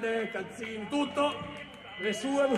mutande, calzini, tutto. Le sue...